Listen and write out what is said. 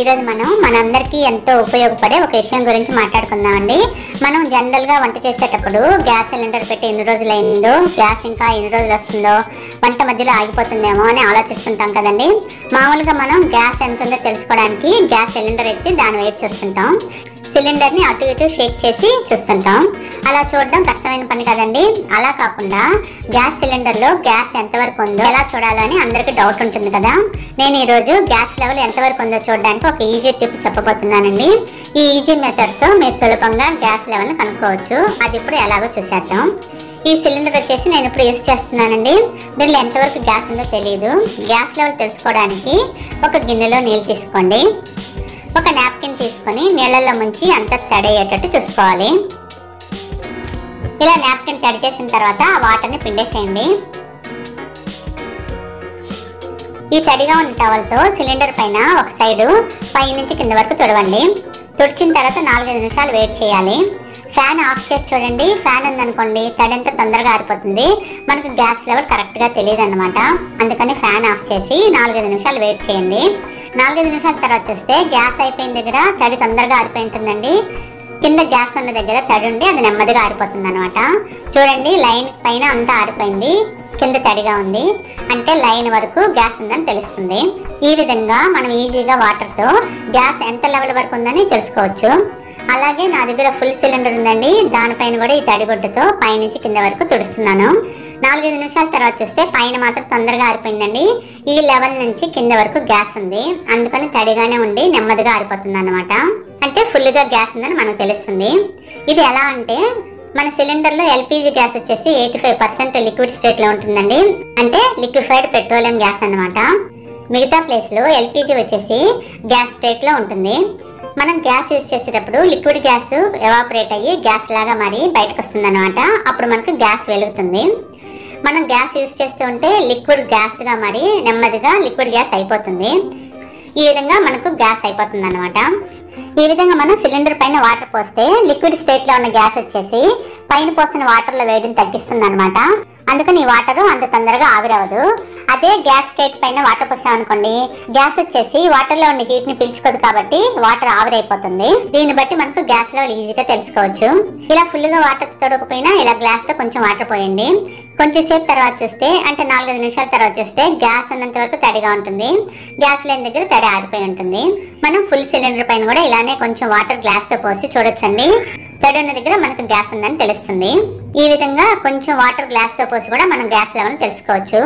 ఈరోజు మనం మనందరికీ ఎంతో ఉపయోగపడే ఒక విషయం గురించి మాట్లాడుకుందామండి. మనం జనరల్గా వంట చేసేటప్పుడు గ్యాస్ సిలిండర్ పెట్టి ఎన్ని రోజులు అయిందో గ్యాస్ ఇంకా ఎన్ని రోజులు వస్తుందో వంట మధ్యలో ఆగిపోతుందేమో అని ఆలోచిస్తుంటాం కదండి. మామూలుగా మనం గ్యాస్ ఎంత ఉందో తెలుసుకోవడానికి గ్యాస్ సిలిండర్ ఎత్తి దాన్ని వెయిట్ చేస్తుంటాం. సిలిండర్ని అటు ఇటు షేక్ చేసి చూస్తుంటాం. అలా చూడడం కష్టమైన పని కదండి. అలా కాకుండా గ్యాస్ సిలిండర్లో గ్యాస్ ఎంతవరకు ఉందో ఎలా చూడాలని అందరికీ డౌట్ ఉంటుంది కదా. నేను ఈరోజు గ్యాస్ లెవెల్ ఎంతవరకు ఉందో చూడడానికి ఒక ఈజీ టిప్ చెప్పబోతున్నానండి. ఈ ఈజీ మెథడ్తో మీరు సులభంగా గ్యాస్ లెవెల్ని కనుక్కోవచ్చు. అది ఇప్పుడు ఎలాగో చూసేద్దాం. ఈ సిలిండర్ వచ్చేసి నేను ఇప్పుడు యూస్ చేస్తున్నానండి. దీనిలో ఎంతవరకు గ్యాస్ ఉందో తెలియదు గ్యాస్ లెవెల్ తెలుసుకోవడానికి ఒక గిన్నెలో నీళ్ళు తీసుకోండి. ఒక నాప్కిన్ తీసుకొని నీళ్ళల్లో ముంచి అంత తడి అయ్యేటట్టు చూసుకోవాలి. ఇలా నాప్కిన్ తడి చేసిన తర్వాత ఆ వాటర్ని పిండేసేయండి. ఈ తడిగా ఉన్న టవల్తో సిలిండర్ పైన ఒక సైడు పై నుంచి కింద వరకు తుడవండి. తుడిచిన తర్వాత నాలుగైదు నిమిషాలు వెయిట్ చేయాలి. ఫ్యాన్ ఆఫ్ చేసి చూడండి. ఫ్యాన్ ఉందనుకోండి తడంతా తొందరగా ఆరిపోతుంది. మనకు గ్యాస్ లెవెల్ కరెక్ట్గా తెలియదు అనమాట అందుకని ఫ్యాన్ ఆఫ్ చేసి నాలుగైదు నిమిషాలు వెయిట్ చేయండి. నాలుగైదు నిమిషాల తర్వాత చూస్తే గ్యాస్ అయిపోయిన దగ్గర తడి తొందరగా ఆరిపోయి ఉంటుందండి. కింద గ్యాస్ ఉన్న దగ్గర తడి ఉండి అది నెమ్మదిగా ఆరిపోతుంది అనమాట చూడండి లైన్ పైన అంతా ఆరిపోయింది. కింద తడిగా ఉంది. అంటే లైన్ వరకు గ్యాస్ ఉందని తెలుస్తుంది. ఈ విధంగా మనం ఈజీగా వాటర్తో గ్యాస్ ఎంత లెవెల్ వరకు ఉందని తెలుసుకోవచ్చు. అలాగే నా దగ్గర ఫుల్ సిలిండర్ ఉందండి. దానిపైన కూడా ఈ తడిగుడ్డతో పైనుంచి కింద వరకు తుడుస్తున్నాను. నాలుగైదు నిమిషాల తర్వాత చూస్తే పైన మాత్రం తొందరగా ఆరిపోయిందండి. ఈ లెవెల్ నుంచి కింద వరకు గ్యాస్ ఉంది. అందుకని తడిగానే ఉండి నెమ్మదిగా ఆరిపోతుంది అనమాట అంటే ఫుల్గా గ్యాస్ ఉందని మనకు తెలుస్తుంది. ఇది ఎలా అంటే మన సిలిండర్లో ఎల్పిజి గ్యాస్ వచ్చేసి ఎయిటీ ఫైవ్ పర్సెంట్ లిక్విడ్ స్టేట్లో ఉంటుందండి. అంటే లిక్విఫైడ్ పెట్రోలియం గ్యాస్ అనమాట మిగతా ప్లేస్లో ఎల్పిజి వచ్చేసి గ్యాస్ స్టేట్లో ఉంటుంది. మనం గ్యాస్ యూజ్ చేసేటప్పుడు లిక్విడ్ గ్యాస్ ఎవాపరేట్ అయ్యి గ్యాస్ లాగా మరి బయటకు వస్తుంది అనమాట అప్పుడు మనకు గ్యాస్ వెలుగుతుంది. మనం గ్యాస్ యూజ్ చేస్తూ ఉంటే లిక్విడ్ గ్యాస్గా మరి నెమ్మదిగా లిక్విడ్ గ్యాస్ అయిపోతుంది. ఈ విధంగా మనకు గ్యాస్ అయిపోతుంది అనమాట ఈ విధంగా మనం సిలిండర్ పైన వాటర్ పోస్తే లిక్విడ్ స్టేట్లో ఉన్న గ్యాస్ వచ్చేసి పైన పోసిన వాటర్లో వేడిని తగ్గిస్తుంది అనమాట అందుకని ఈ వాటర్ అంత తొందరగా ఆవిరవదు. అదే గ్యాస్ స్టేట్ పైన వాటర్ పోసామనుకోండి గ్యాస్ వచ్చేసి వాటర్లో ఉన్న హీట్ని పీల్చుకోదు కాబట్టి వాటర్ ఆవిరైపోతుంది. దీన్ని బట్టి మనకు గ్యాస్ లెవెల్ ఈజీగా తెలుసుకోవచ్చు. ఇలా ఫుల్గా వాటర్ తొడకపోయినా ఇలా గ్లాస్తో కొంచెం వాటర్ పోయండి. కొంచెం సేపు తర్వాత చూస్తే అంటే నాలుగైదు నిమిషాల తర్వాత చూస్తే గ్యాస్ ఉన్నంత వరకు తడిగా ఉంటుంది. గ్యాస్ లేని దగ్గర తడి ఆరిపోయి ఉంటుంది. మనం ఫుల్ సిలిండర్ పైన కూడా ఇలానే కొంచెం వాటర్ గ్లాస్తో పోసి చూడొచ్చండి. తడి ఉన్న దగ్గర మనకు గ్యాస్ ఉందని తెలుస్తుంది. ఈ విధంగా కొంచెం వాటర్ గ్లాస్తో పోసి కూడా మనం గ్యాస్ లెవెల్ తెలుసుకోవచ్చు.